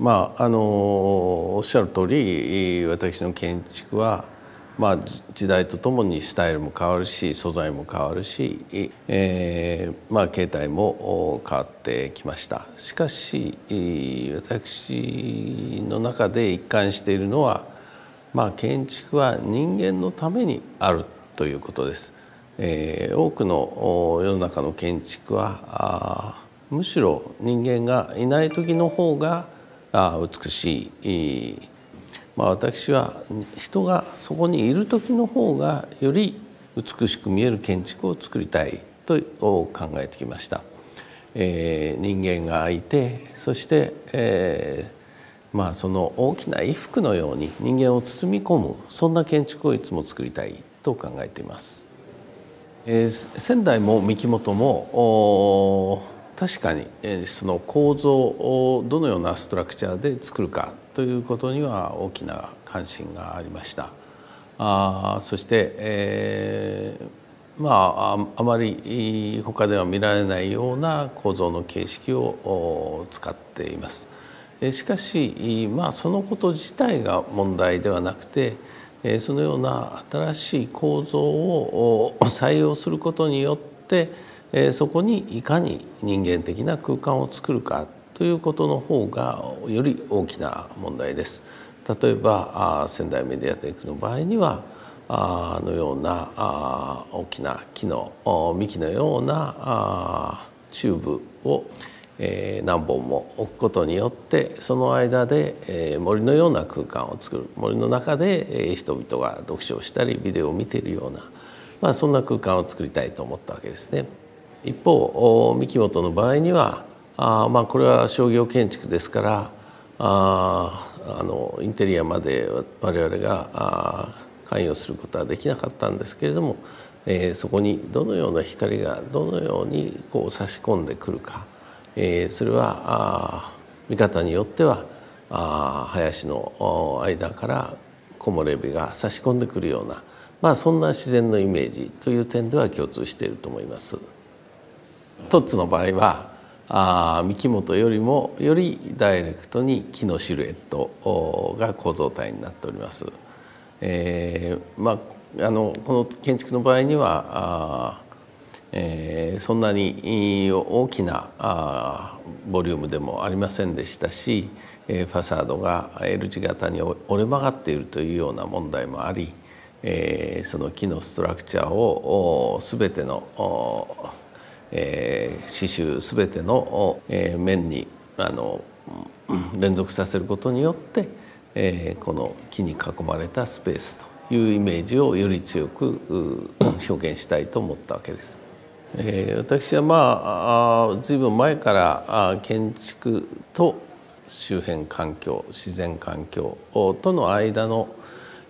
まああのおっしゃる通り私の建築はまあ、時代とともにスタイルも変わるし素材も変わるし、えー、まあ形態も変わってきましたしかし私の中で一貫しているのは、まあ、建築は人間のためにあるということです。えー、多くの世の中の建築はむしろ人間がいない時の方が美しいまあ、私は人がそこにいる時の方がより美しく見える建築を作りたいと考えてきました。えー、人間がいてそして、えー、まあその大きな衣服のように人間を包み込むそんな建築をいつも作りたいと考えています。えー、仙台も三木本も確かにその構造をどのようなストラクチャーで作るかということには大きな関心がありました。あそして、えー、まああまり他では見られないような構造の形式を使っています。しかし、まあ、そのこと自体が問題ではなくてそのような新しい構造を採用することによってそこにいかに人間的な空間を作るかということの方がより大きな問題です。例えば仙台メディアテックの場合にはあのようなあ大きな木の幹のようなあチューブを、え、何本も置くことによってその間で、え、森のような空間を作る森の中で、え、人々が読書をしたりビデオを見ているような、まあ、そんな空間を作りたいと思ったわけですね。一方三木本の場合にはあまあこれは商業建築ですからああのインテリアまで我々が関与することはできなかったんですけれども、えー、そこにどのような光がどのようにこう差し込んでくるか、えー、それはあ見方によってはあ林の間から木漏れ日が差し込んでくるような、まあ、そんな自然のイメージという点では共通していると思います。トッツの場合はあ三木本よりもよりダイレクトに木のシルエットが構造体になっております。えー、まああのこの建築の場合にはあ、えー、そんなに大きなあボリュームでもありませんでしたしファサードが L 字型に折れ曲がっているというような問題もあり、えー、その木のストラクチャーを全てのえー、刺繍全ての、え、面にあの連続させることによって、え、この木に囲まれたスペースというイメージをより強く表現したいと思ったわけです。え、私はまあ随分前から建築と周辺環境自然環境との間の、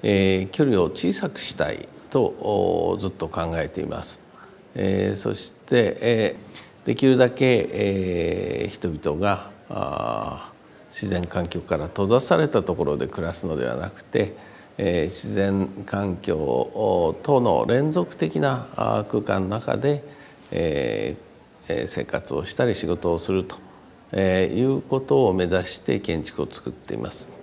え、距離を小さくしたいとずっと考えています。えー、そして、えー、できるだけ、えー、人々があ自然環境から閉ざされたところで暮らすのではなくて、えー、自然環境との連続的な空間の中で、えー、生活をしたり仕事をするということを目指して建築を作っています。